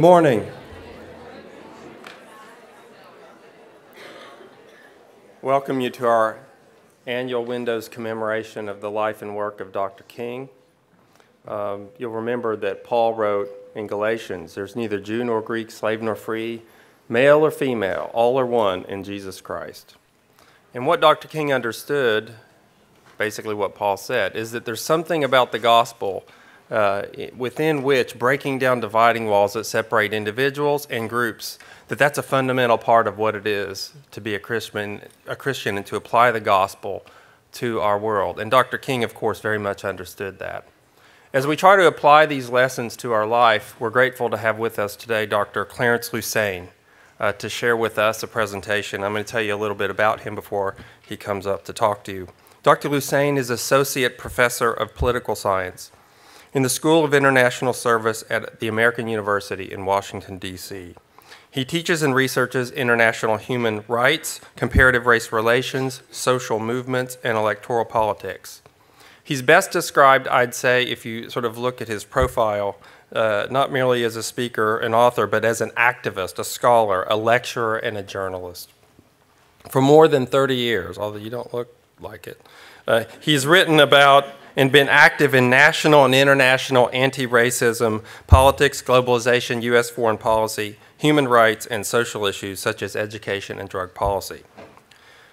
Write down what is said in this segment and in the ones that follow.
Good morning. Welcome you to our annual Windows commemoration of the life and work of Dr. King. Um, you'll remember that Paul wrote in Galatians there's neither Jew nor Greek, slave nor free, male or female, all are one in Jesus Christ. And what Dr. King understood, basically what Paul said, is that there's something about the gospel uh, within which breaking down dividing walls that separate individuals and groups that that's a fundamental part of what it is to be a Christian, a Christian and to apply the gospel to our world. And Dr. King, of course, very much understood that. As we try to apply these lessons to our life, we're grateful to have with us today Dr. Clarence Lusane uh, to share with us a presentation. I'm going to tell you a little bit about him before he comes up to talk to you. Dr. Lusane is Associate Professor of Political Science in the School of International Service at the American University in Washington, D.C. He teaches and researches international human rights, comparative race relations, social movements, and electoral politics. He's best described, I'd say, if you sort of look at his profile, uh, not merely as a speaker and author, but as an activist, a scholar, a lecturer, and a journalist. For more than 30 years, although you don't look like it, uh, he's written about and been active in national and international anti racism, politics, globalization, U.S. foreign policy, human rights, and social issues such as education and drug policy.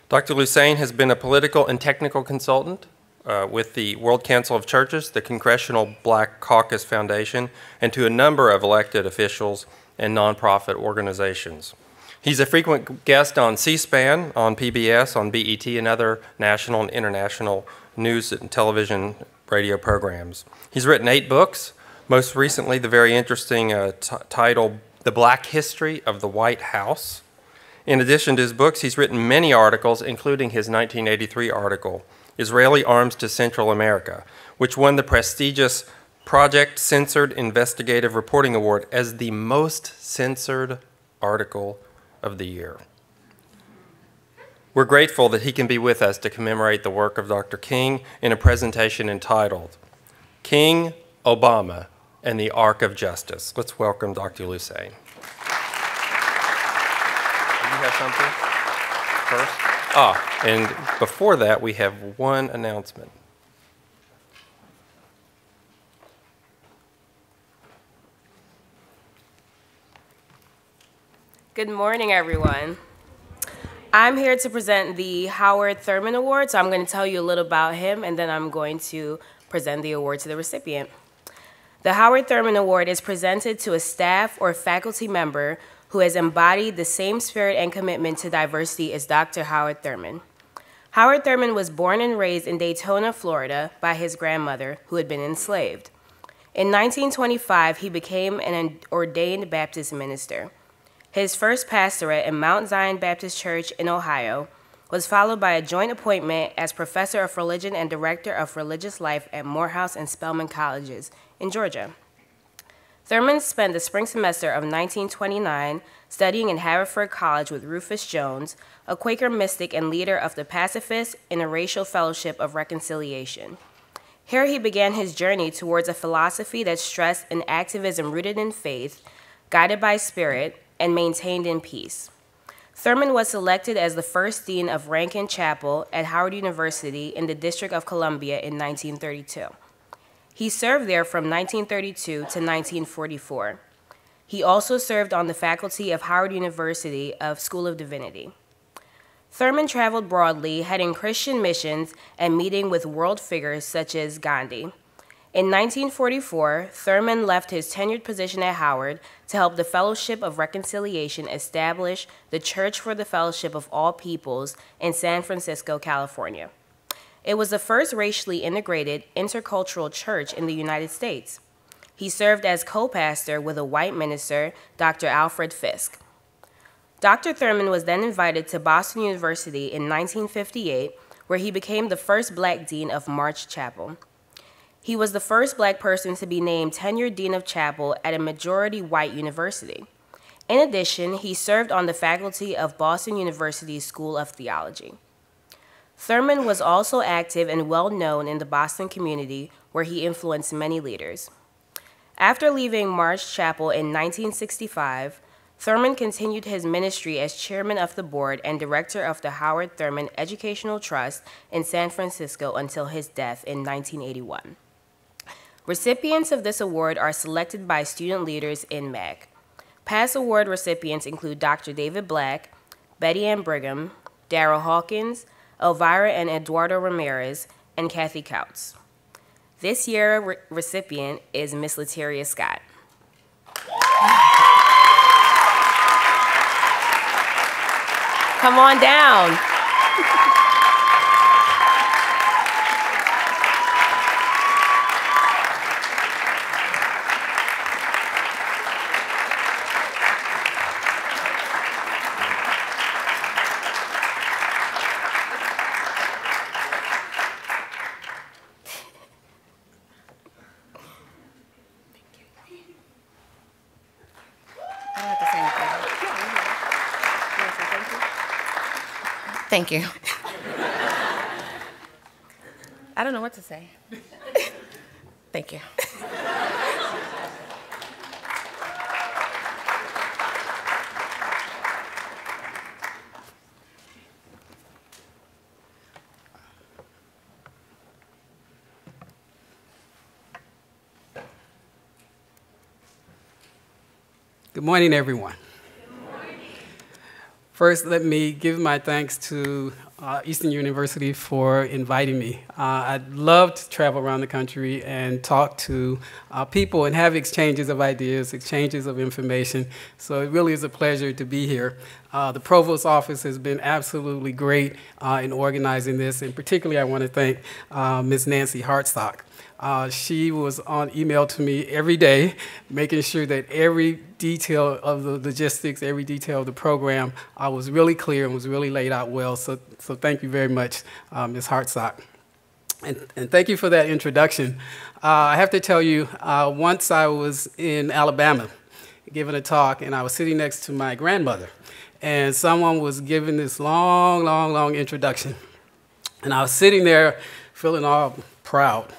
Dr. Lusane has been a political and technical consultant uh, with the World Council of Churches, the Congressional Black Caucus Foundation, and to a number of elected officials and nonprofit organizations. He's a frequent guest on C SPAN, on PBS, on BET, and other national and international news and television radio programs. He's written eight books, most recently, the very interesting uh, title the Black History of the White House. In addition to his books, he's written many articles, including his 1983 article, Israeli Arms to Central America, which won the prestigious Project Censored Investigative Reporting Award as the most censored article of the year. We're grateful that he can be with us to commemorate the work of Dr. King in a presentation entitled King, Obama, and the Arc of Justice. Let's welcome Dr. Lusane. you have something first? Ah, and before that, we have one announcement. Good morning, everyone. I'm here to present the Howard Thurman Award, so I'm going to tell you a little about him, and then I'm going to present the award to the recipient. The Howard Thurman Award is presented to a staff or faculty member who has embodied the same spirit and commitment to diversity as Dr. Howard Thurman. Howard Thurman was born and raised in Daytona, Florida, by his grandmother, who had been enslaved. In 1925, he became an ordained Baptist minister. His first pastorate in Mount Zion Baptist Church in Ohio was followed by a joint appointment as professor of religion and director of religious life at Morehouse and Spelman Colleges in Georgia. Thurman spent the spring semester of 1929 studying in Haverford College with Rufus Jones, a Quaker mystic and leader of the Pacifist Interracial Fellowship of Reconciliation. Here he began his journey towards a philosophy that stressed an activism rooted in faith, guided by spirit, and maintained in peace. Thurman was selected as the first dean of Rankin Chapel at Howard University in the District of Columbia in 1932. He served there from 1932 to 1944. He also served on the faculty of Howard University of School of Divinity. Thurman traveled broadly, heading Christian missions and meeting with world figures such as Gandhi. In 1944, Thurman left his tenured position at Howard to help the Fellowship of Reconciliation establish the Church for the Fellowship of All Peoples in San Francisco, California. It was the first racially integrated intercultural church in the United States. He served as co pastor with a white minister, Dr. Alfred Fisk. Dr. Thurman was then invited to Boston University in 1958, where he became the first black dean of Marsh Chapel. He was the first black person to be named tenured dean of chapel at a majority white university. In addition, he served on the faculty of Boston University's School of Theology. Thurman was also active and well known in the Boston community, where he influenced many leaders. After leaving Marsh Chapel in 1965, Thurman continued his ministry as chairman of the board and director of the Howard Thurman Educational Trust in San Francisco until his death in 1981. Recipients of this award are selected by student leaders in MEG. Past award recipients include Dr. David Black, Betty Ann Brigham, Darrell Hawkins, Elvira and Eduardo Ramirez, and Kathy Couts. This year re recipient is Miss Lateria Scott. Come on down. Thank you. I don't know what to say. Thank you. Good morning, everyone. First, let me give my thanks to uh, Eastern University for inviting me. Uh, I'd love to travel around the country and talk to uh, people and have exchanges of ideas, exchanges of information. So it really is a pleasure to be here. Uh, the Provost office has been absolutely great uh, in organizing this, and particularly I want to thank uh, Ms. Nancy Hartsock. Uh, she was on email to me every day, making sure that every detail of the logistics, every detail of the program uh, was really clear and was really laid out well. So, so thank you very much, uh, Ms. Hartsock. And, and, thank you for that introduction. Uh, I have to tell you, uh, once I was in Alabama giving a talk, and I was sitting next to my grandmother, and someone was giving this long, long, long introduction. And I was sitting there feeling all proud.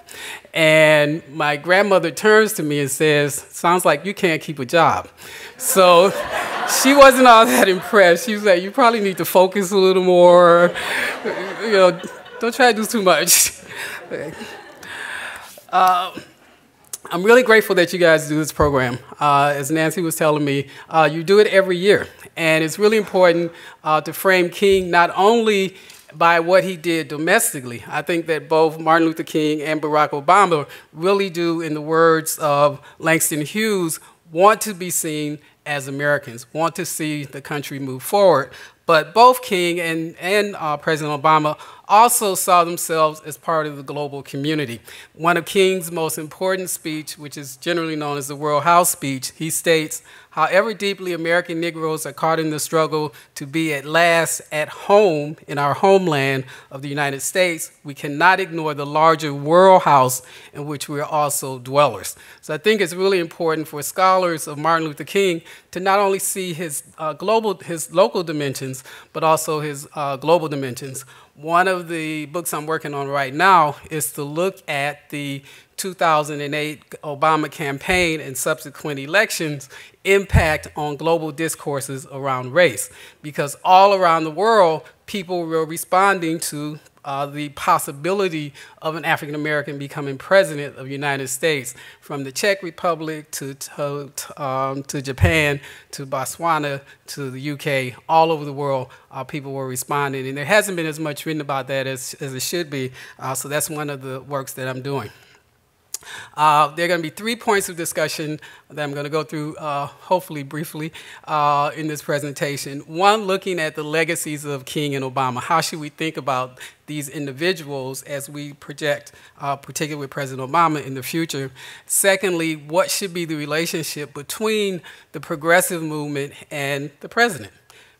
And my grandmother turns to me and says, Sounds like you can't keep a job. So she wasn't all that impressed. She was like, You probably need to focus a little more. You know, don't try to do too much. Uh, I'm really grateful that you guys do this program. Uh, as Nancy was telling me, uh, you do it every year. And it's really important uh, to frame King not only by what he did domestically. I think that both Martin Luther King and Barack Obama really do, in the words of Langston Hughes, want to be seen as Americans, want to see the country move forward. But both King and, and uh, President Obama also saw themselves as part of the global community. One of King's most important speech, which is generally known as the World House speech, he states, however deeply American Negroes are caught in the struggle to be at last at home in our homeland of the United States, we cannot ignore the larger world house in which we are also dwellers. So I think it's really important for scholars of Martin Luther King to not only see his uh, global, his local dimensions, but also his uh, global dimensions. One of the books I'm working on right now is to look at the 2008 Obama campaign and subsequent elections impact on global discourses around race. Because all around the world, people were responding to uh, the possibility of an African American becoming president of the United States, from the Czech Republic to, to, um, to Japan to Botswana to the UK, all over the world, uh, people were responding. And there hasn't been as much written about that as, as it should be, uh, so that's one of the works that I'm doing. Uh, there are going to be three points of discussion that I'm going to go through, uh, hopefully briefly, uh, in this presentation. One, looking at the legacies of King and Obama. How should we think about these individuals as we project, uh, particularly with President Obama in the future? Secondly, what should be the relationship between the progressive movement and the president?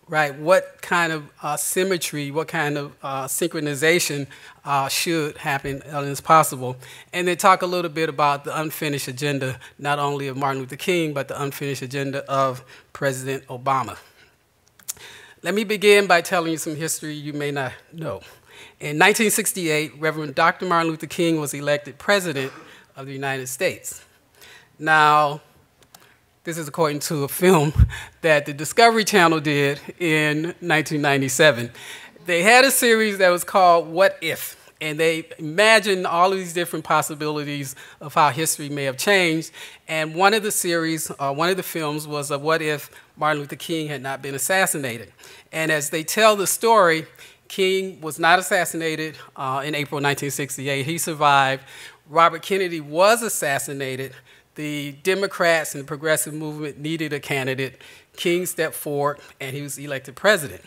Right? What kind of uh, symmetry, what kind of uh, synchronization uh, should happen as possible? And then talk a little bit about the unfinished agenda, not only of Martin Luther King, but the unfinished agenda of President Obama. Let me begin by telling you some history you may not know. In 1968, Reverend Dr. Martin Luther King was elected President of the United States. Now, this is according to a film that the Discovery Channel did in 1997. They had a series that was called What If? And they imagined all of these different possibilities of how history may have changed. And one of the series, uh, one of the films was of What If Martin Luther King had not been assassinated. And as they tell the story, King was not assassinated uh, in April 1968. He survived. Robert Kennedy was assassinated. The Democrats and the progressive movement needed a candidate. King stepped forward and he was elected president.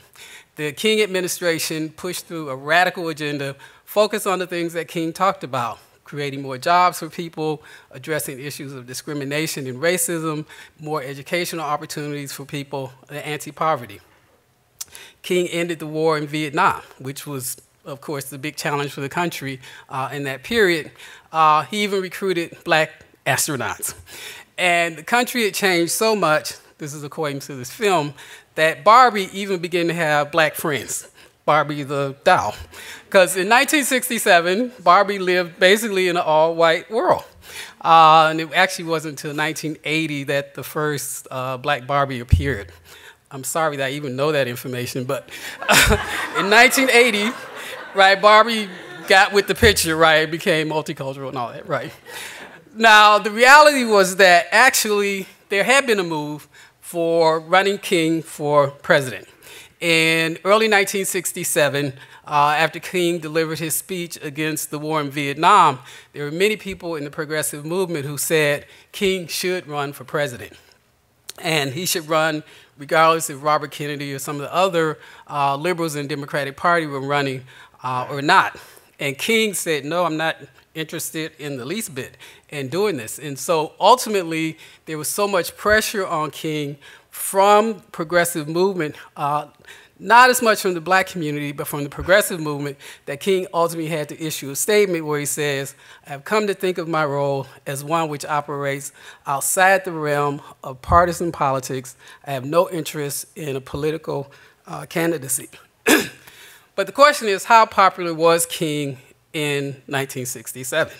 The King administration pushed through a radical agenda focused on the things that King talked about creating more jobs for people, addressing issues of discrimination and racism, more educational opportunities for people, and anti poverty. King ended the war in Vietnam, which was, of course, the big challenge for the country uh, in that period. Uh, he even recruited black astronauts. And the country had changed so much, this is according to this film, that Barbie even began to have black friends. Barbie the doll. Because in 1967, Barbie lived basically in an all white world. Uh, and it actually wasn't until 1980 that the first uh, black Barbie appeared. I'm sorry that I even know that information, but in 1980, right, Barbie got with the picture, right, became multicultural and all that, right. Now, the reality was that actually there had been a move for running King for president. In early 1967, uh, after King delivered his speech against the war in Vietnam, there were many people in the progressive movement who said King should run for president. And he should run regardless if Robert Kennedy or some of the other uh, liberals in the Democratic Party were running uh, or not. And King said, no, I'm not interested in the least bit in doing this. And so ultimately, there was so much pressure on King from progressive movement uh, not as much from the black community, but from the progressive movement, that King ultimately had to issue a statement where he says, I have come to think of my role as one which operates outside the realm of partisan politics. I have no interest in a political uh, candidacy. but the question is, how popular was King in 1967?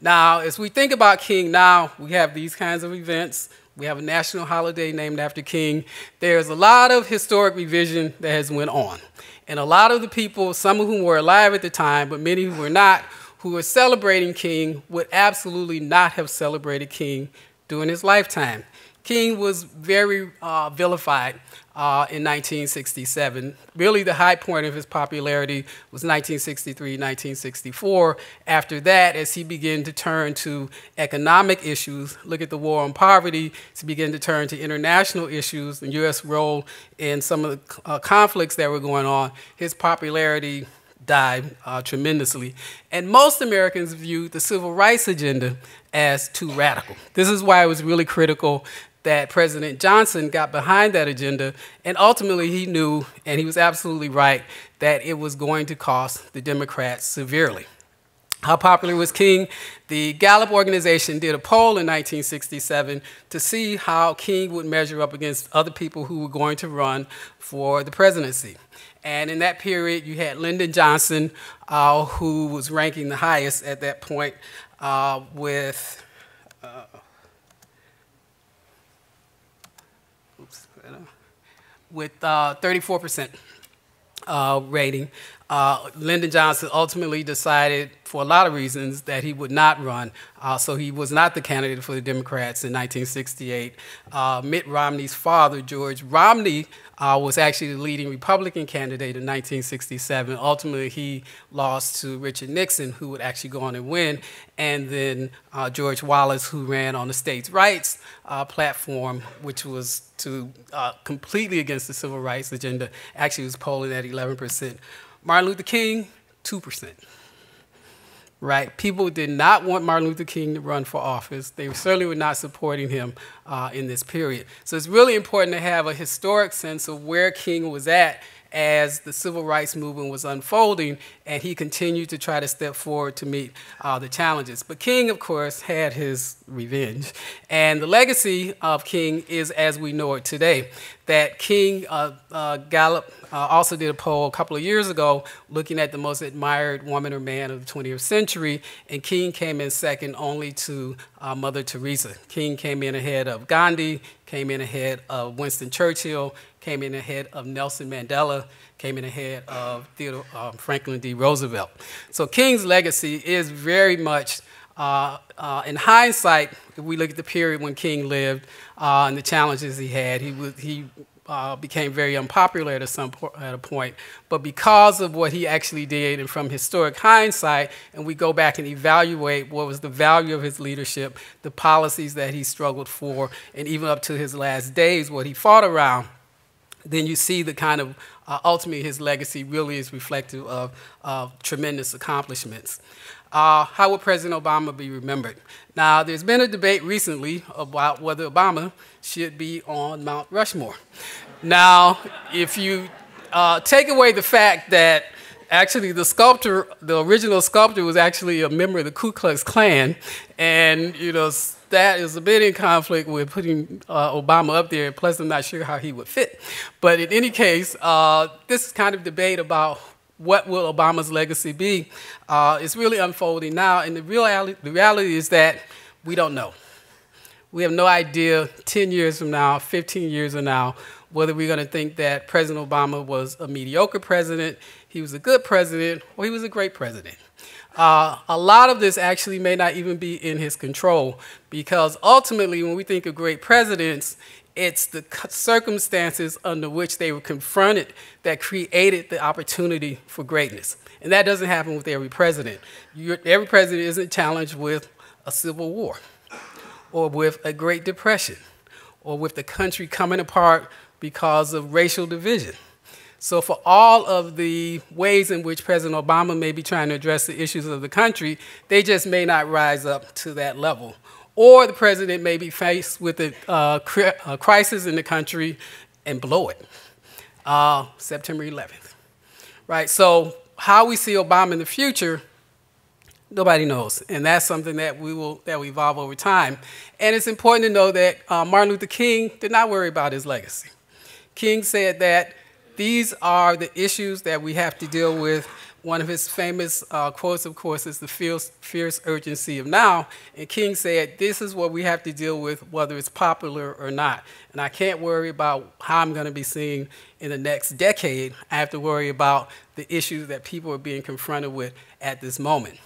Now, as we think about King now, we have these kinds of events we have a national holiday named after King. There's a lot of historic revision that has went on. And a lot of the people, some of whom were alive at the time, but many who were not, who were celebrating King would absolutely not have celebrated King during his lifetime. King was very uh, vilified uh, in 1967. Really, the high point of his popularity was 1963, 1964. After that, as he began to turn to economic issues, look at the war on poverty, he began to turn to international issues, and U.S. role in some of the uh, conflicts that were going on, his popularity died uh, tremendously. And most Americans viewed the civil rights agenda as too radical. This is why it was really critical that President Johnson got behind that agenda, and ultimately he knew, and he was absolutely right, that it was going to cost the Democrats severely. How popular was King? The Gallup organization did a poll in 1967 to see how King would measure up against other people who were going to run for the presidency. And in that period, you had Lyndon Johnson, uh, who was ranking the highest at that point, uh, with uh, with 34% uh, uh, rating. Uh, Lyndon Johnson ultimately decided, for a lot of reasons, that he would not run. Uh, so he was not the candidate for the Democrats in 1968. Uh, Mitt Romney's father, George Romney, uh, was actually the leading Republican candidate in 1967. Ultimately, he lost to Richard Nixon, who would actually go on and win, and then uh, George Wallace, who ran on the states' rights uh, platform, which was to completely against the civil rights agenda, actually was polling at 11%. Martin Luther King, 2% right? People did not want Martin Luther King to run for office. They certainly were not supporting him uh, in this period. So it's really important to have a historic sense of where King was at as the civil rights movement was unfolding, and he continued to try to step forward to meet uh, the challenges. But King, of course, had his revenge. And the legacy of King is as we know it today. That King, uh, uh, Gallup uh, also did a poll a couple of years ago looking at the most admired woman or man of the 20th century, and King came in second only to uh, Mother Teresa. King came in ahead of Gandhi, came in ahead of Winston Churchill, came in ahead of Nelson Mandela, came in ahead of Theodore, um, Franklin D. Roosevelt. So King's legacy is very much, uh, uh, in hindsight, if we look at the period when King lived uh, and the challenges he had, he, was, he uh, became very unpopular at, some at a point. But because of what he actually did, and from historic hindsight, and we go back and evaluate what was the value of his leadership, the policies that he struggled for, and even up to his last days, what he fought around, then you see the kind of uh, ultimately his legacy really is reflective of, of tremendous accomplishments. Uh, how will President Obama be remembered? Now, there's been a debate recently about whether Obama should be on Mount Rushmore. Now, if you uh, take away the fact that actually the sculptor, the original sculptor was actually a member of the Ku Klux Klan, and you know that is a bit in conflict with putting uh, Obama up there. Plus, I'm not sure how he would fit. But in any case, uh, this kind of debate about what will Obama's legacy be uh, is really unfolding now, and the reality, the reality is that we don't know. We have no idea 10 years from now, 15 years from now, whether we're going to think that President Obama was a mediocre president, he was a good president, or he was a great president. Uh, a lot of this actually may not even be in his control because ultimately, when we think of great presidents, it's the circumstances under which they were confronted that created the opportunity for greatness. And that doesn't happen with every president. You're, every president isn't challenged with a civil war or with a Great Depression or with the country coming apart because of racial division. So, for all of the ways in which President Obama may be trying to address the issues of the country, they just may not rise up to that level. Or the president may be faced with a, uh, a crisis in the country and blow it. Uh, September 11th. Right? So, how we see Obama in the future, nobody knows. And that's something that we will that will evolve over time. And it's important to know that uh, Martin Luther King did not worry about his legacy. King said that these are the issues that we have to deal with. One of his famous uh, quotes, of course, is the fierce, fierce urgency of now. And King said, This is what we have to deal with, whether it's popular or not. And I can't worry about how I'm going to be seen in the next decade. I have to worry about the issues that people are being confronted with at this moment.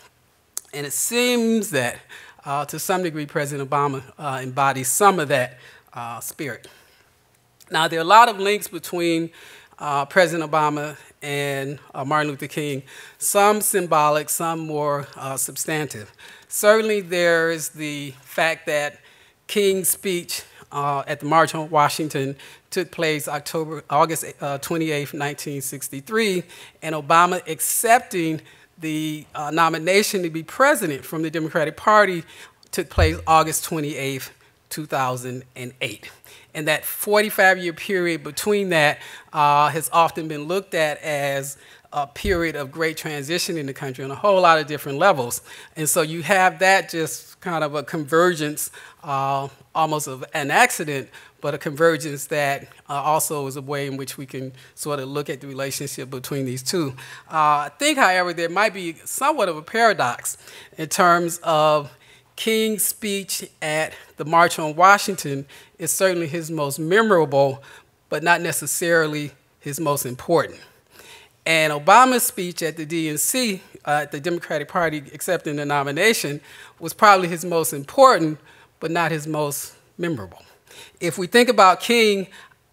And it seems that, uh, to some degree, President Obama uh, embodies some of that uh, spirit. Now, there are a lot of links between uh, President Obama and uh, Martin Luther King, some symbolic, some more uh, substantive. Certainly, there is the fact that King's speech uh, at the March on Washington took place October, August uh, 28, 1963, and Obama accepting the uh, nomination to be president from the Democratic Party took place August 28, 2008 and that 45 year period between that uh, has often been looked at as a period of great transition in the country on a whole lot of different levels. And so you have that just kind of a convergence, uh, almost of an accident, but a convergence that uh, also is a way in which we can sort of look at the relationship between these two. Uh, I think, however, there might be somewhat of a paradox in terms of King's speech at the March on Washington is certainly his most memorable, but not necessarily his most important. And Obama's speech at the DNC, uh, the Democratic Party accepting the nomination, was probably his most important, but not his most memorable. If we think about King,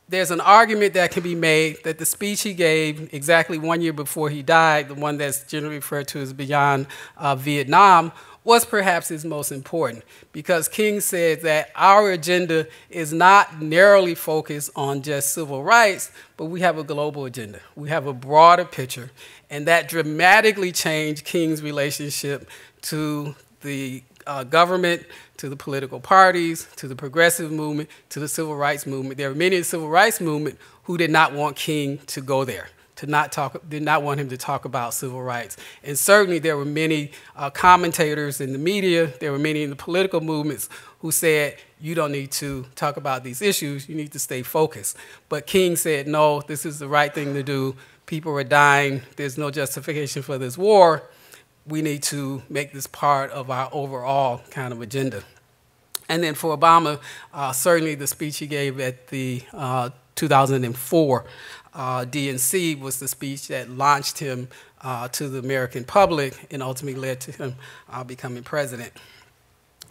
there's an argument that can be made that the speech he gave exactly one year before he died, the one that's generally referred to as Beyond uh, Vietnam, was perhaps his most important because King said that our agenda is not narrowly focused on just civil rights, but we have a global agenda. We have a broader picture, and that dramatically changed King's relationship to the uh, government, to the political parties, to the progressive movement, to the civil rights movement. There are many in the civil rights movement who did not want King to go there to not talk, did not want him to talk about civil rights. And certainly there were many uh, commentators in the media, there were many in the political movements who said, you don't need to talk about these issues, you need to stay focused. But King said, no, this is the right thing to do. People are dying, there's no justification for this war. We need to make this part of our overall kind of agenda. And then for Obama, uh, certainly the speech he gave at the uh, 2004 uh, DNC was the speech that launched him uh, to the American public and ultimately led to him uh, becoming president.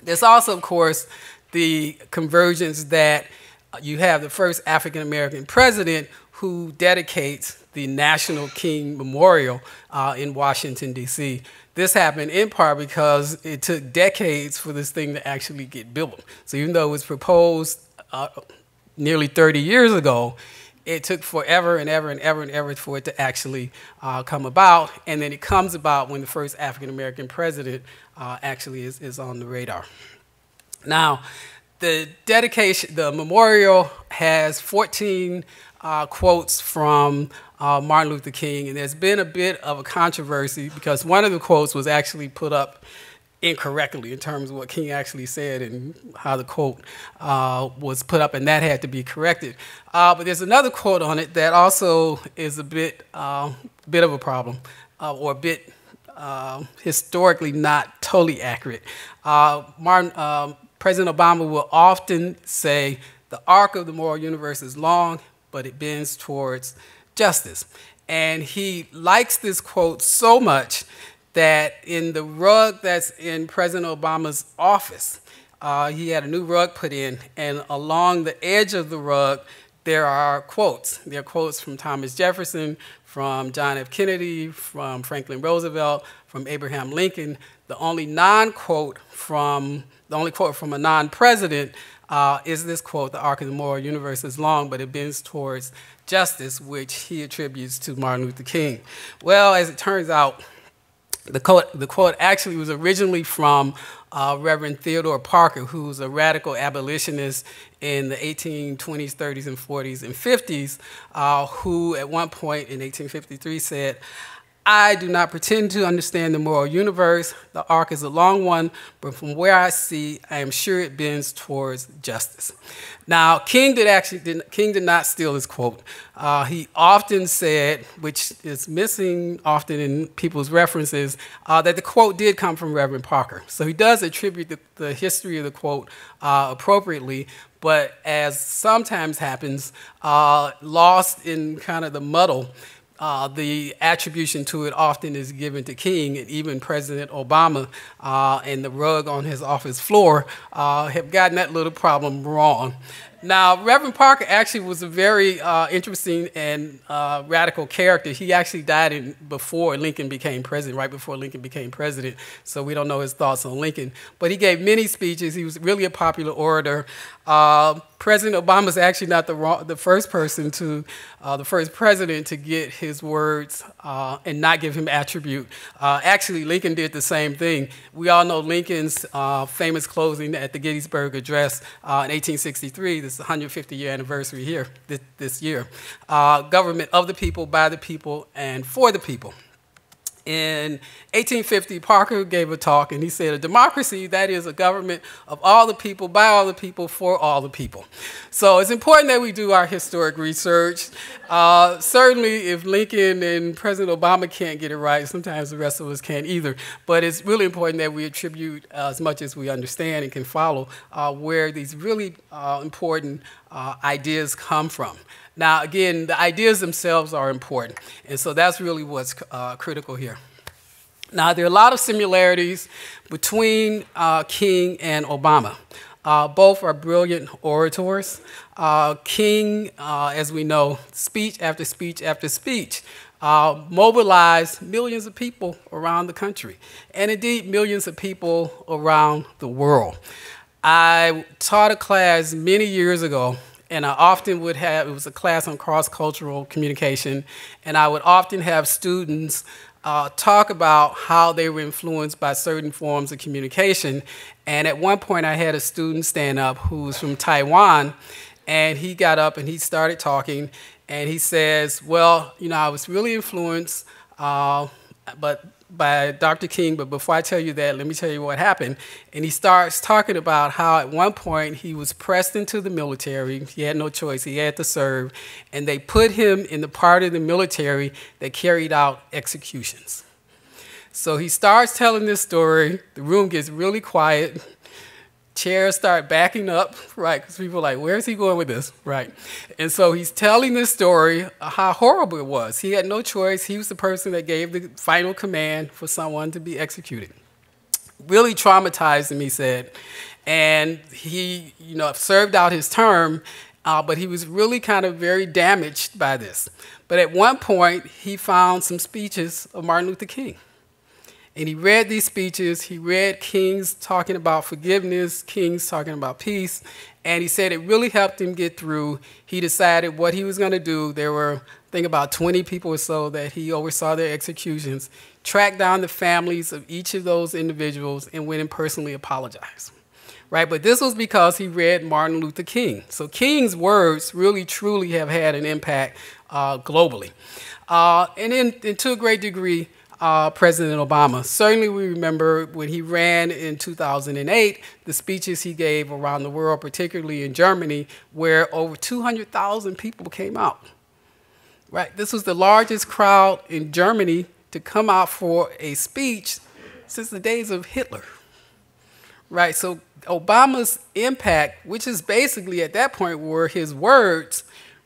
There's also, of course, the convergence that you have the first African American president who dedicates the National King Memorial uh, in Washington, D.C. This happened in part because it took decades for this thing to actually get built. So even though it was proposed uh, nearly 30 years ago, it took forever and ever and ever and ever for it to actually uh, come about. And then it comes about when the first African American president uh, actually is, is on the radar. Now, the dedication, the memorial has 14 uh, quotes from uh, Martin Luther King, and there's been a bit of a controversy because one of the quotes was actually put up incorrectly in terms of what King actually said and how the quote uh, was put up, and that had to be corrected. Uh, but there's another quote on it that also is a bit, uh, bit of a problem, uh, or a bit uh, historically not totally accurate. Uh, Martin, President Obama will often say, "The arc of the moral universe is long, but it bends towards justice." And he likes this quote so much that in the rug that's in President Obama's office, uh, he had a new rug put in, and along the edge of the rug, there are quotes. There are quotes from Thomas Jefferson, from John F. Kennedy, from Franklin Roosevelt, from Abraham Lincoln. The only non-quote from the only quote from a non-president uh, is this quote: "The arc of the moral universe is long, but it bends towards justice," which he attributes to Martin Luther King. Well, as it turns out, the quote, the quote actually was originally from uh, Reverend Theodore Parker, who was a radical abolitionist in the 1820s, 30s, and 40s and 50s, uh, who at one point in 1853 said, I do not pretend to understand the moral universe. The arc is a long one, but from where I see, I am sure it bends towards justice. Now, King did actually did, King did not steal this quote. Uh, he often said, which is missing often in people's references, uh, that the quote did come from Reverend Parker. So he does attribute the, the history of the quote uh, appropriately, but as sometimes happens, uh, lost in kind of the muddle uh, the attribution to it often is given to King, and even President Obama uh, and the rug on his office floor uh, have gotten that little problem wrong. Now, Reverend Parker actually was a very uh, interesting and uh, radical character. He actually died in, before Lincoln became president, right before Lincoln became president, so we don't know his thoughts on Lincoln. But he gave many speeches. He was really a popular orator. Uh, president Obama is actually not the, wrong, the first person to, uh, the first president to get his words uh, and not give him attribute. Uh, actually, Lincoln did the same thing. We all know Lincoln's famous closing at the Gettysburg Address in 1863. It's the 150 year anniversary here this, this year. Uh, government of the people, by the people, and for the people. In 1850, Parker gave a talk and he said, A democracy, that is a government of all the people, by all the people, for all the people. So it's important that we do our historic research. Uh, certainly, if Lincoln and President Obama can't get it right, sometimes the rest of us can't either. But it's really important that we attribute uh, as much as we understand and can follow uh, where these really uh, important uh, ideas come from. Now, again, the ideas themselves are important, and so that's really what's uh, critical here. Now, there are a lot of similarities between uh, King and Obama. Uh, both are brilliant orators. Uh, King, uh, as we know, speech after speech after speech, uh, mobilized millions of people around the country, and indeed millions of people around the world. I taught a class many years ago and I often would have, it was a class on cross-cultural communication, and I would often have students uh, talk about how they were influenced by certain forms of communication. And at one point I had a student stand up who was from Taiwan, And he got up and he started talking, and he says, Well, you know, I was really influenced, uh, but by Dr. King, but before I tell you that, let me tell you what happened. And he starts talking about how at one point he was pressed into the military. He had no choice, he had to serve. And they put him in the part of the military that carried out executions. So he starts telling this story. The room gets really quiet chairs start backing up, right? Because people are like, where's he going with this, right? And so he's telling this story how horrible it was. He had no choice. He was the person that gave the final command for someone to be executed. Really traumatized him, he said. And he, you know, served out his term, uh, but he was really kind of very damaged by this. But at one point, he found some speeches of Martin Luther King. And he read these speeches. He read King's talking about forgiveness, King's talking about peace. And he said it really helped him get through. He decided what he was going to do. There were, I think, about 20 people or so that he oversaw their executions, tracked down the families of each of those individuals, and went and personally apologized. Right? But this was because he read Martin Luther King. So King's words really, truly have had an impact uh, globally. Uh, and, in, and to a great degree, uh, President Obama. Certainly, we remember when he ran in 2008, the speeches he gave around the world, particularly in Germany, where over 200,000 people came out. Right? This was the largest crowd in Germany to come out for a speech since the days of Hitler. Right? So, Obama's impact, which is basically at that point were his words,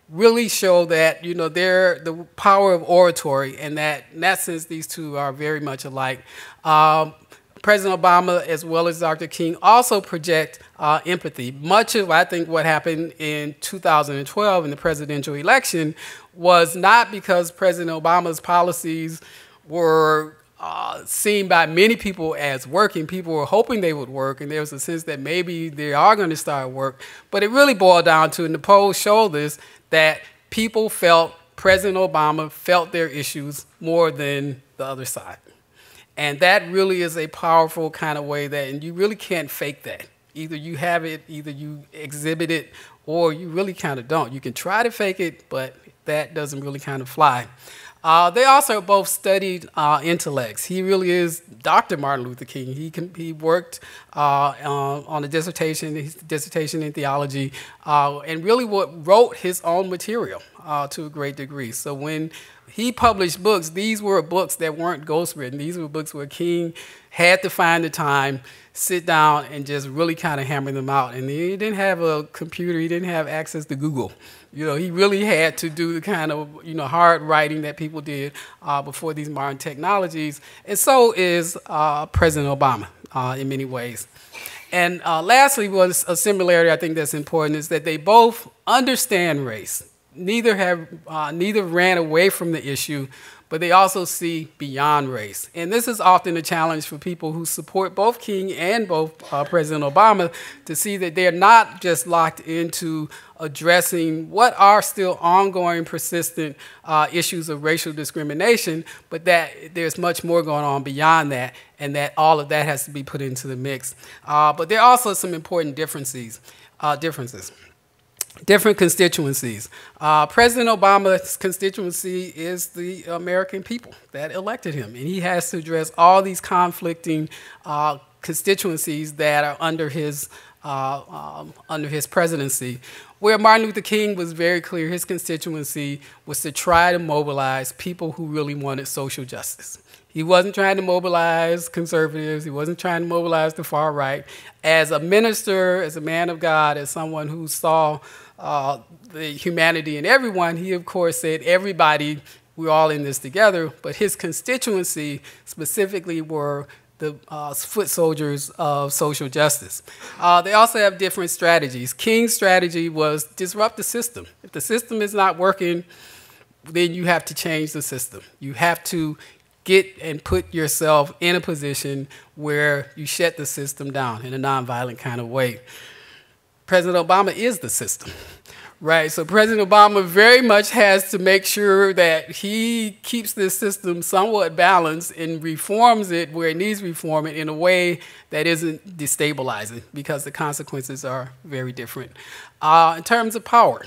really show that you know they're the power of oratory and that in that sense these two are very much alike. Um, president obama as well as dr king also project uh, empathy. Much of i think what happened in 2012 in the presidential election was not because president obama's policies were uh, seen by many people as working. People were hoping they would work, and there was a sense that maybe they are going to start work. But it really boiled down to, and the polls show this, that people felt President Obama felt their issues more than the other side. And that really is a powerful kind of way that, and you really can't fake that. Either you have it, either you exhibit it, or you really kind of don't. You can try to fake it, but that doesn't really kind of fly. Uh, they also both studied uh, intellects. He really is Dr. Martin Luther King. He, can, he worked uh, on a dissertation, his dissertation in theology, uh, and really wrote his own material uh, to a great degree. So when he published books, these were books that weren't ghostwritten. These were books where King had to find the time, sit down, and just really kind of hammer them out. And he didn't have a computer. He didn't have access to Google. You know, he really had to do the kind of you know hard writing that people did uh, before these modern technologies, and so is uh, President Obama uh, in many ways. And uh, lastly, was a similarity I think that's important is that they both understand race. Neither have uh, neither ran away from the issue, but they also see beyond race. And this is often a challenge for people who support both King and both uh, President Obama to see that they're not just locked into addressing what are still ongoing, persistent uh, issues of racial discrimination, but that there's much more going on beyond that, and that all of that has to be put into the mix. Uh, but there are also some important differences. Uh, differences different constituencies. Uh, President Obama's constituency is the American people that elected him, and he has to address all these conflicting uh, constituencies that are under his uh, um, under his presidency. Where Martin Luther King was very clear, his constituency was to try to mobilize people who really wanted social justice. He wasn't trying to mobilize conservatives. He wasn't trying to mobilize the far right. As a minister, as a man of God, as someone who saw uh, the humanity in everyone, he of course said, everybody, we're all in this together. But his constituency specifically were the uh, foot soldiers of social justice. Uh, they also have different strategies. King's strategy was disrupt the system. If the system is not working, then you have to change the system. You have to get and put yourself in a position where you shut the system down in a nonviolent kind of way. President Obama is the system, Right, so President Obama very much has to make sure that he keeps this system somewhat balanced and reforms it where it needs reforming in a way that isn't destabilizing because the consequences are very different. Uh, in terms of power,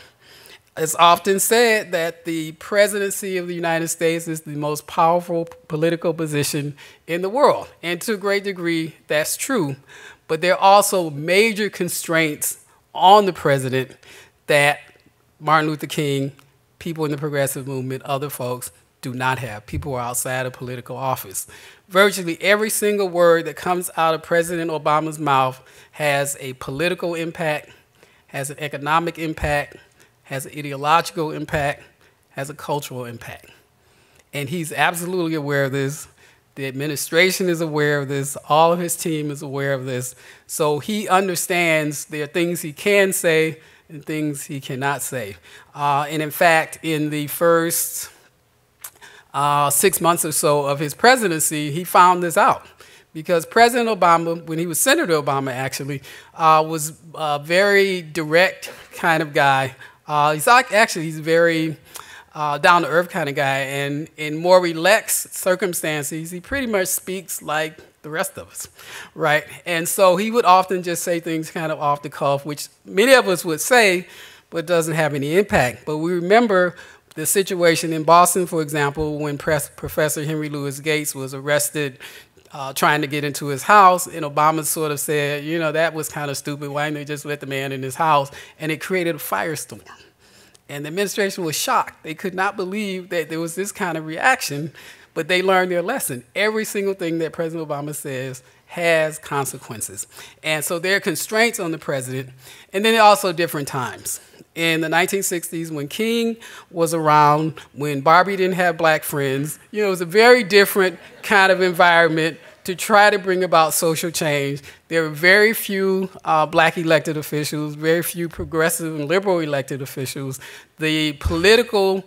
it's often said that the presidency of the United States is the most powerful political position in the world. And to a great degree, that's true. But there are also major constraints on the president that Martin Luther King, people in the progressive movement, other folks do not have. People who are outside of political office. Virtually every single word that comes out of President Obama's mouth has a political impact, has an economic impact, has an ideological impact, has a cultural impact. And he's absolutely aware of this. The administration is aware of this. All of his team is aware of this. So he understands there are things he can say and things he cannot say. Uh, and in fact, in the first uh, six months or so of his presidency, he found this out. Because President Obama, when he was Senator Obama actually, uh, was a very direct kind of guy. Uh, he's actually, he's very uh, down to earth kind of guy. And in more relaxed circumstances, he pretty much speaks like the rest of us, right? And so he would often just say things kind of off the cuff, which many of us would say, but doesn't have any impact. But we remember the situation in Boston, for example, when Professor Henry Louis Gates was arrested uh, trying to get into his house, and Obama sort of said, you know, that was kind of stupid. Why didn't they just let the man in his house? And it created a firestorm. And the administration was shocked. They could not believe that there was this kind of reaction but they learned their lesson. Every single thing that President Obama says has consequences. And so there are constraints on the president, and then also different times. In the 1960s, when King was around, when Barbie didn't have black friends, you know, it was a very different kind of environment to try to bring about social change. There were very few uh, black elected officials, very few progressive and liberal elected officials. The political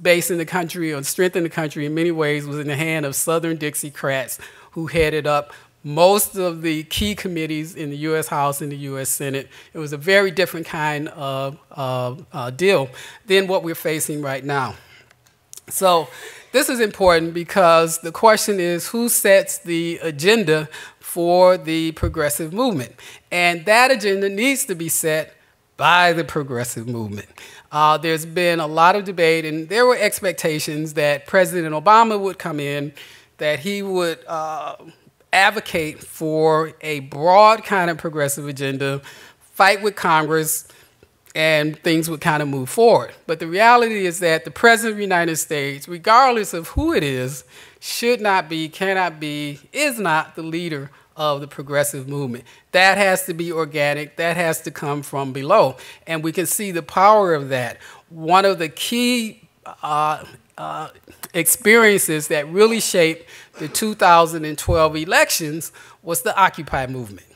base in the country, or strength in the country, in many ways, was in the hand of Southern Dixiecrats who headed up most of the key committees in the U.S. House and the U.S. Senate. It was a very different kind of uh, uh, deal than what we're facing right now. So this is important because the question is who sets the agenda for the progressive movement? And that agenda needs to be set by the progressive movement. Uh, there's been a lot of debate, and there were expectations that President Obama would come in, that he would uh, advocate for a broad kind of progressive agenda, fight with Congress, and things would kind of move forward. But the reality is that the President of the United States, regardless of who it is, should not be, cannot be, is not the leader of the progressive movement. That has to be organic, that has to come from below. And we can see the power of that. One of the key uh, uh, experiences that really shaped the 2012 elections was the Occupy movement.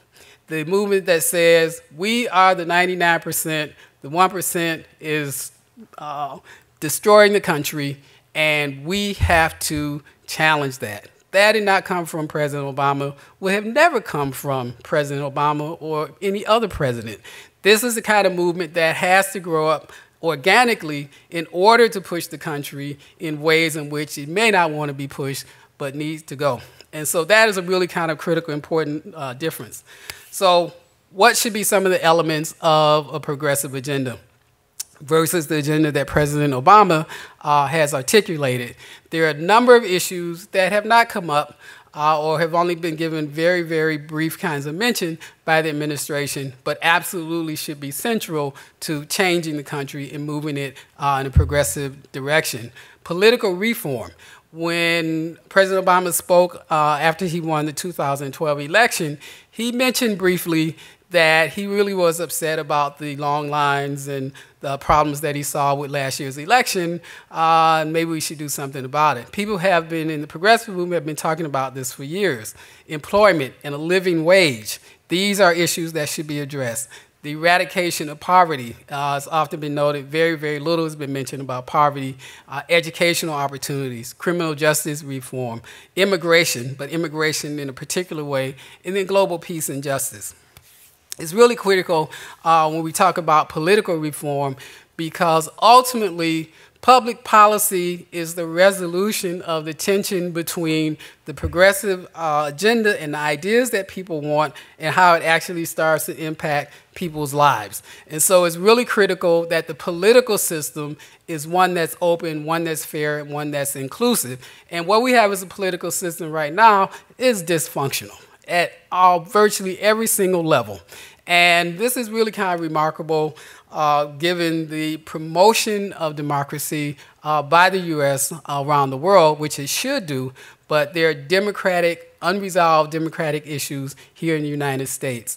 The movement that says we are the 99% the 1% is uh, destroying the country, and we have to challenge that. That did not come from President Obama, would have never come from President Obama or any other president. This is the kind of movement that has to grow up organically in order to push the country in ways in which it may not want to be pushed, but needs to go. And so that is a really kind of critical, important uh, difference. So what should be some of the elements of a progressive agenda versus the agenda that President Obama uh, has articulated. There are a number of issues that have not come up uh, or have only been given very, very brief kinds of mention by the administration, but absolutely should be central to changing the country and moving it uh, in a progressive direction. Political reform. When President Obama spoke uh, after he won the 2012 election, he mentioned briefly that he really was upset about the long lines and the problems that he saw with last year's election, uh, maybe we should do something about it. People have been, in the progressive movement, have been talking about this for years. Employment and a living wage, these are issues that should be addressed. The eradication of poverty uh, has often been noted. Very, very little has been mentioned about poverty. Uh, educational opportunities, criminal justice reform, immigration, but immigration in a particular way, and then global peace and justice. It's really critical uh, when we talk about political reform because ultimately public policy is the resolution of the tension between the progressive uh, agenda and the ideas that people want and how it actually starts to impact people's lives. And so it's really critical that the political system is one that's open, one that's fair, and one that's inclusive. And what we have as a political system right now is dysfunctional at all, virtually every single level. And this is really kind of remarkable uh, given the promotion of democracy uh, by the U.S. around the world, which it should do, but there are democratic, unresolved democratic issues here in the United States.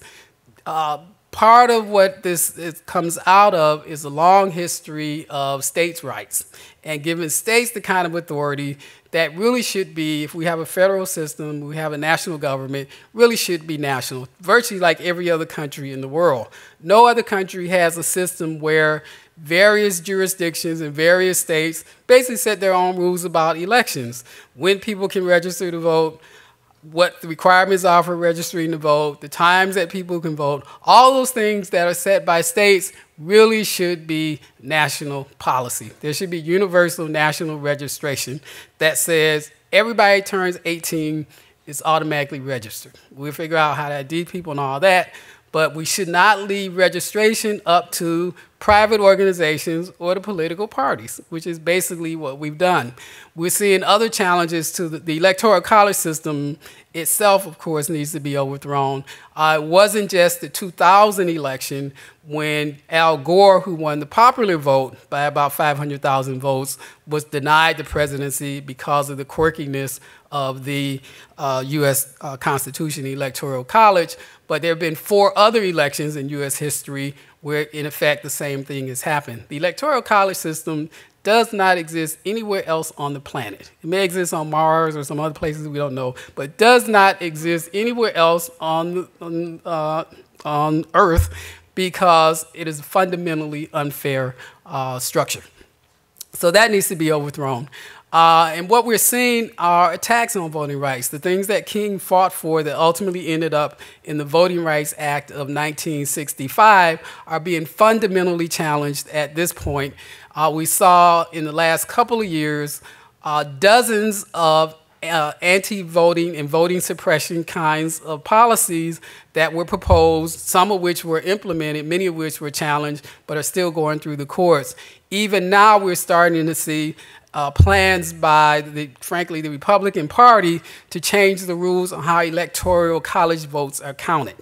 Uh, part of what this comes out of is a long history of states' rights and giving states the kind of authority that really should be, if we have a federal system, we have a national government, really should be national, virtually like every other country in the world. No other country has a system where various jurisdictions and various states basically set their own rules about elections, when people can register to vote, what the requirements are for registering to vote, the times that people can vote, all those things that are set by states really should be national policy. There should be universal national registration that says everybody turns 18 is automatically registered. We'll figure out how to ID people and all that, but we should not leave registration up to private organizations or the political parties, which is basically what we've done. We're seeing other challenges to the, the electoral college system itself, of course, needs to be overthrown. Uh, it wasn't just the 2000 election when Al Gore, who won the popular vote by about 500,000 votes, was denied the presidency because of the quirkiness of the uh, U.S. Uh, Constitution Electoral College. But there have been four other elections in U.S. history where, in effect, the same thing has happened. The Electoral College system does not exist anywhere else on the planet. It may exist on Mars or some other places we don't know, but does not exist anywhere else on, on, uh, on Earth because it is a fundamentally unfair uh, structure. So that needs to be overthrown. Uh, and what we're seeing are attacks on voting rights. The things that King fought for that ultimately ended up in the Voting Rights Act of 1965 are being fundamentally challenged at this point. Uh, we saw in the last couple of years uh, dozens of uh, anti-voting and voting suppression kinds of policies that were proposed, some of which were implemented, many of which were challenged, but are still going through the courts. Even now, we're starting to see uh, plans by, the, frankly, the Republican Party to change the rules on how electoral college votes are counted.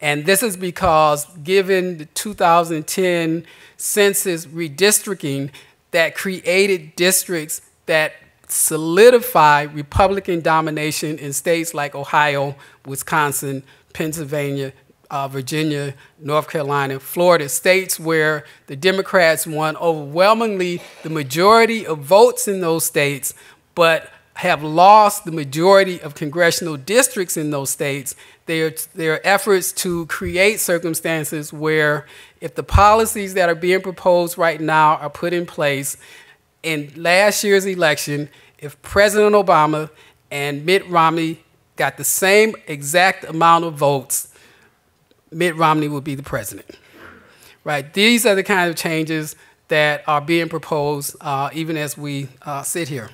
And this is because, given the 2010 census redistricting that created districts that solidify Republican domination in states like Ohio, Wisconsin, Pennsylvania, uh, Virginia, North Carolina, Florida, states where the Democrats won overwhelmingly the majority of votes in those states, but have lost the majority of congressional districts in those states. their, there are efforts to create circumstances where if the policies that are being proposed right now are put in place, in last year's election, if President Obama and Mitt Romney got the same exact amount of votes, Mitt Romney would be the president. Right? These are the kind of changes that are being proposed uh, even as we uh, sit here.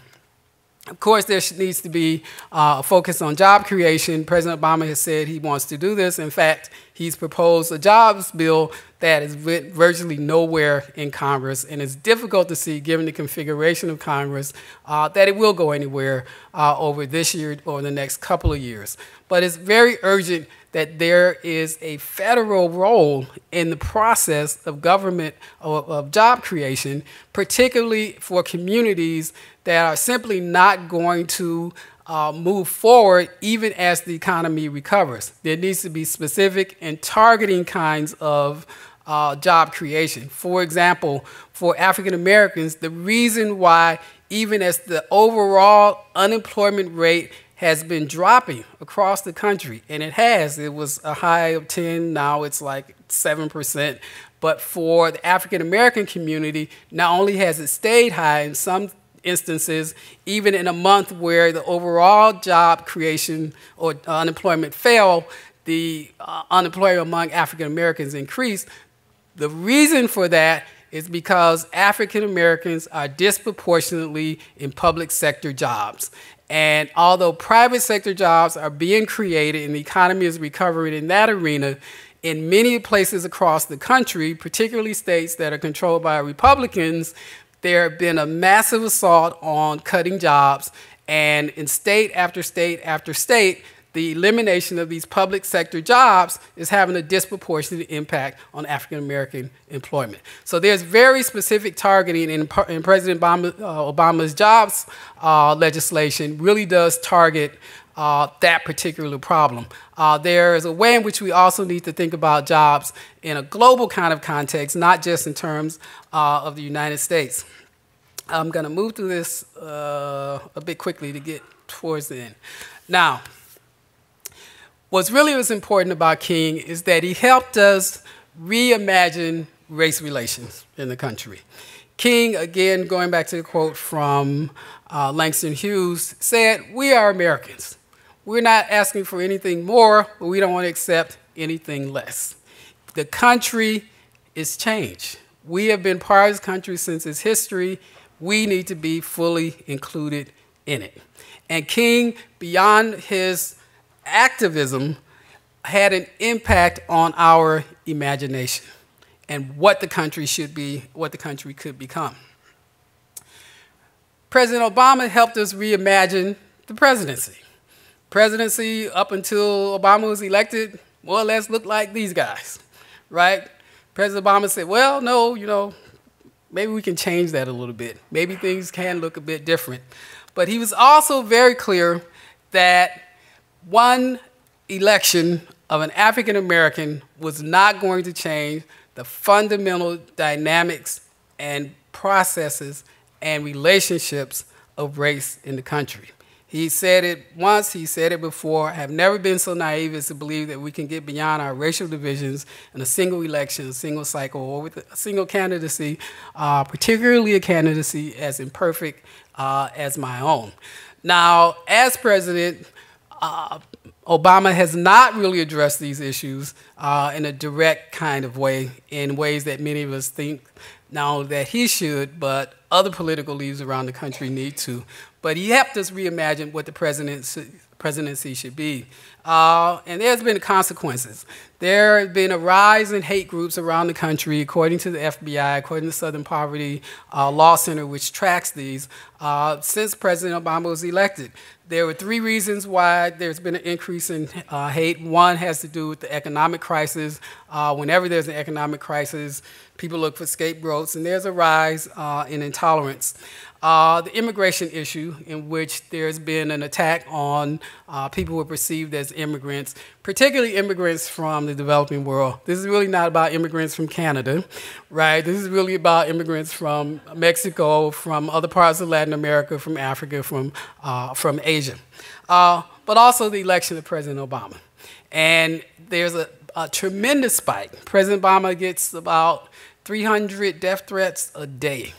Of course, there needs to be uh, a focus on job creation. President Obama has said he wants to do this. In fact, he's proposed a jobs bill that is virtually nowhere in Congress, and it's difficult to see, given the configuration of Congress, uh, that it will go anywhere uh, over this year or the next couple of years. But it's very urgent that there is a federal role in the process of government of, of, job creation, particularly for communities that are simply not going to uh, move forward even as the economy recovers. There needs to be specific and targeting kinds of uh, job creation. For example, for African Americans, the reason why even as the overall unemployment rate has been dropping across the country, and it has. It was a high of 10, now it's like 7%. But for the African American community, not only has it stayed high, in some instances, even in a month where the overall job creation or unemployment fell, the uh, unemployment among African Americans increased. The reason for that is because African Americans are disproportionately in public sector jobs. And although private sector jobs are being created and the economy is recovering in that arena, in many places across the country, particularly states that are controlled by Republicans, there have been a massive assault on cutting jobs. And in state after state after state, the elimination of these public sector jobs is having a disproportionate impact on African American employment. So there's very specific targeting in, in President Obama, uh, Obama's jobs uh, legislation really does target uh, that particular problem. Uh, there is a way in which we also need to think about jobs in a global kind of context, not just in terms uh, of the United States. I'm going to move through this uh, a bit quickly to get towards the end. Now, What's really was important about King is that he helped us reimagine race relations in the country. King, again, going back to the quote from uh, Langston Hughes, said, We are Americans. We're not asking for anything more, but we don't want to accept anything less. The country is changed. We have been part of this country since its history. We need to be fully included in it. And King, beyond his activism had an impact on our imagination and what the country should be, what the country could become. President Obama helped us reimagine the presidency. Presidency, up until Obama was elected, more or less looked like these guys, right? President Obama said, well, no, you know, maybe we can change that a little bit. Maybe things can look a bit different. But he was also very clear that one election of an African American was not going to change the fundamental dynamics and processes and relationships of race in the country. He said it once, he said it before. I have never been so naive as to believe that we can get beyond our racial divisions in a single election, a single cycle, or with a single candidacy, uh, particularly a candidacy as imperfect uh, as my own. Now, as president, uh, Obama has not really addressed these issues uh, in a direct kind of way, in ways that many of us think now that he should, but other political leaders around the country need to. But he helped us reimagine what the presidency, presidency should be. Uh, and there's been consequences. There has been a rise in hate groups around the country, according to the FBI, according to the Southern Poverty uh, Law Center, which tracks these, uh, since President Obama was elected. There were three reasons why there's been an increase in uh, hate. One has to do with the economic crisis. Uh, whenever there's an economic crisis, people look for scapegoats, and there's a rise uh, in intolerance. Uh, the immigration issue, in which there's been an attack on uh, people who are perceived as immigrants, particularly immigrants from the developing world. This is really not about immigrants from Canada, right? This is really about immigrants from Mexico, from other parts of Latin America, from Africa, from, uh, from Asia. Uh, but also the election of President Obama. And there's a, a tremendous spike. President Obama gets about 300 death threats a day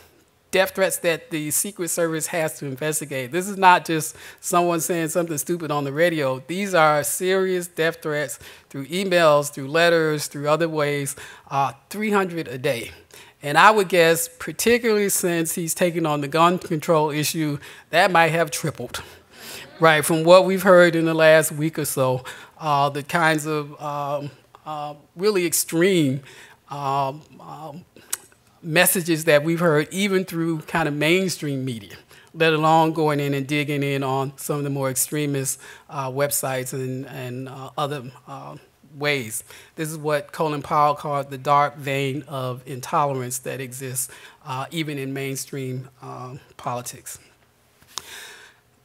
death threats that the Secret Service has to investigate. This is not just someone saying something stupid on the radio. These are serious death threats through emails, through letters, through other ways, uh, 300 a day. And I would guess, particularly since he's taking on the gun control issue, that might have tripled, right? From what we've heard in the last week or so, uh, the kinds of um, uh, really extreme um, um, messages that we've heard even through kind of mainstream media, let alone going in and digging in on some of the more extremist uh, websites and, and uh, other uh, ways. This is what Colin Powell called the dark vein of intolerance that exists uh, even in mainstream um, politics.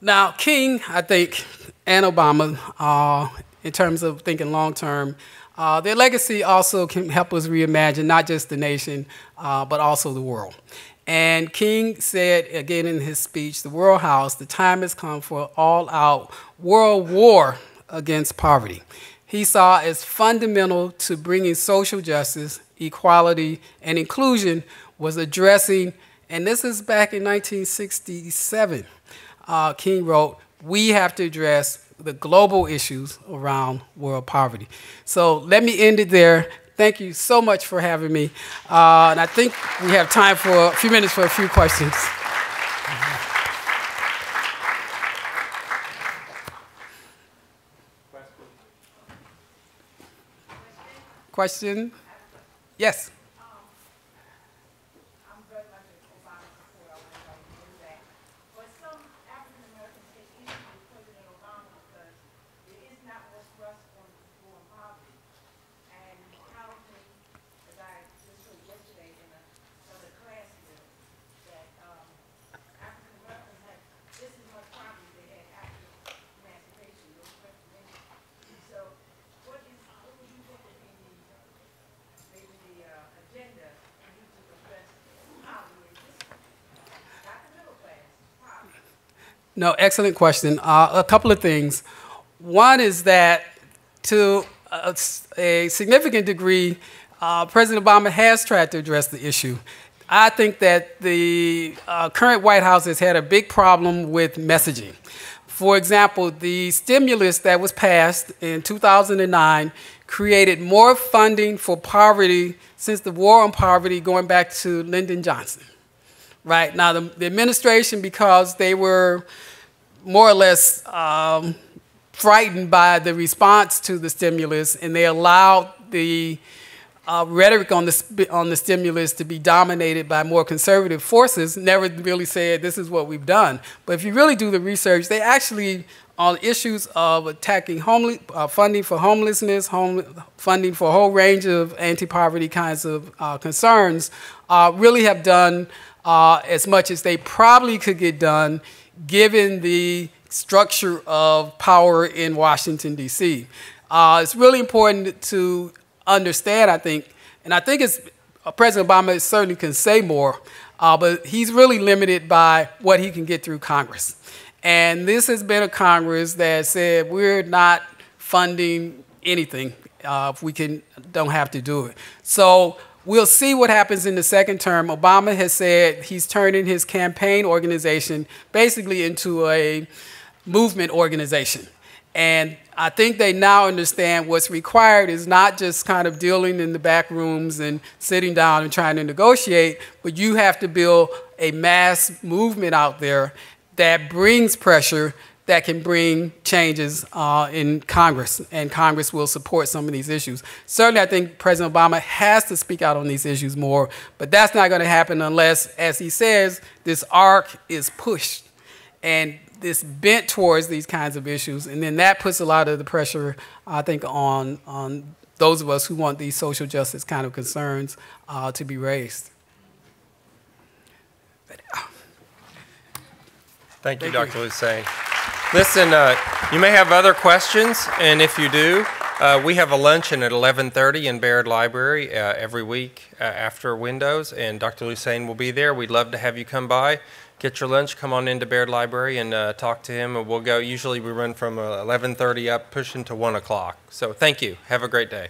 Now, King, I think, and Obama, uh, in terms of thinking long term, uh, their legacy also can help us reimagine not just the nation, uh, but also the world. And King said again in his speech, the World House, the time has come for all out world war against poverty. He saw as fundamental to bringing social justice, equality, and inclusion was addressing, and this is back in 1967. Uh, King wrote, We have to address the global issues around world poverty. So let me end it there. Thank you so much for having me. Uh, and I think we have time for a few minutes for a few questions. Question? Yes. I'm very much an Obama supporter, I want everybody to know that. But some African Americans take issue with President Obama because there is not much thrust on on poverty. And how can, as I just heard yesterday in a, another class here, that, um, African Americans had just as much poverty as they had after emancipation, no question in it. So what is, what would you think would be the, maybe the, uh, agenda for you to address poverty in this not the middle class, poverty. No, excellent question. Uh, a couple of things. One is that to a, a significant degree, uh, President Obama has tried to address the issue. I think that the uh, current White House has had a big problem with messaging. For example, the stimulus that was passed in 2009 created more funding for poverty since the war on poverty going back to Lyndon Johnson right? Now, the, the administration, because they were more or less um, frightened by the response to the stimulus, and they allowed the uh, rhetoric on the, on the stimulus to be dominated by more conservative forces, never really said this is what we've done. But if you really do the research, they actually, on issues of attacking uh, funding for homelessness, home, funding for a whole range of anti poverty kinds of uh, concerns, uh, really have done uh, as much as they probably could get done given the structure of power in Washington, D.C. Uh, it's really important to understand, I think, and I think it's uh, President Obama certainly can say more, uh, but he's really limited by what he can get through Congress. And this has been a Congress that said we're not funding anything uh, if we can don't have to do it. So we'll see what happens in the second term. Obama has said he's turning his campaign organization basically into a movement organization. And I think they now understand what's required is not just kind of dealing in the back rooms and sitting down and trying to negotiate, but you have to build a mass movement out there that brings pressure that can bring changes uh, in Congress, and Congress will support some of these issues. Certainly, I think President Obama has to speak out on these issues more, but that's not going to happen unless, as he says, this arc is pushed. And this bent towards these kinds of issues, and then that puts a lot of the pressure, I think, on on those of us who want these social justice kind of concerns uh, to be raised. Thank you, Thank you. Dr. Lusane. Listen, uh, you may have other questions, and if you do, uh, we have a luncheon at 11:30 in Baird Library uh, every week uh, after Windows, and Dr. Lusane will be there. We'd love to have you come by, get your lunch, come on into Baird Library, and uh, talk to him. And we'll go. Usually, we run from uh, 11:30 up, pushing to one o'clock. So, thank you. Have a great day.